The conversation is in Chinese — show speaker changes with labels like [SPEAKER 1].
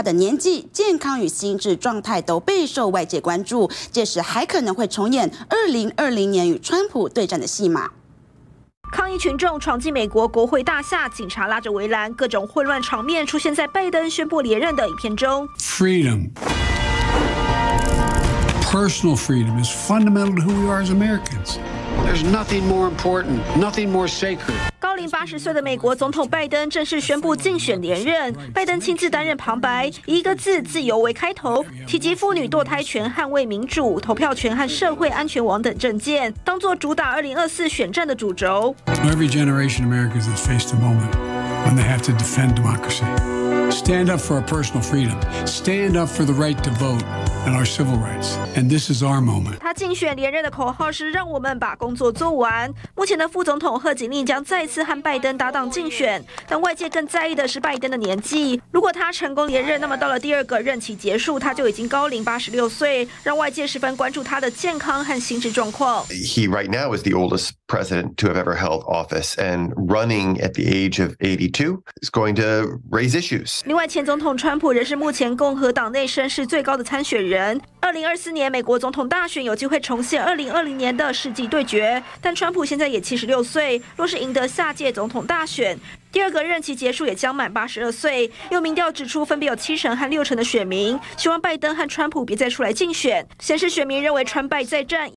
[SPEAKER 1] 他的年纪、健康与心智状态都备受外界关注，届时还可能会重演二零二零年与川普对战的戏码。
[SPEAKER 2] 抗议群众闯进美国国会大厦，警察拉着围栏，各种混乱场面出现在拜登宣布连任的影片中。
[SPEAKER 3] Freedom, personal freedom, is fundamental to who we are as Americans. There's nothing more important, nothing more sacred.
[SPEAKER 2] 高龄八十岁的美国总统拜登正式宣布竞选连任。拜登亲自担任旁白，以一个字“自由”为开头，提及妇女堕胎权、捍卫民主、投票权和社会安全网等政见，当作主打二零二四选战的主轴。
[SPEAKER 3] Every generation of Americans has faced a moment when they have to defend democracy, stand up for our personal freedom, stand up for the right to vote and our civil rights. And this is our moment.
[SPEAKER 2] 他竞选连任的口号是“让我们把工作做完”。目前的副总统贺锦丽将再次和拜登搭档竞选，但外界更在意的是拜登的年纪。如果他成功连任，那么到了第二个任期结束，他就已经高龄八十六岁，让外界十分关注他的健康和心智状况。
[SPEAKER 4] He right now is the oldest president to have ever held office, and running at the age of 82 is going to raise issues.
[SPEAKER 2] 另外，前总统川普仍是目前共和党内声势最高的参选人。人。二零二四年美国总统大选有机会重现二零二零年的世纪对决，但川普现在也七十六岁，若是赢得下届总统大选，第二个任期结束也将满八十二岁。有民调指出，分别有七成和六成的选民希望拜登和川普别再出来竞选，显示选民认为川败再战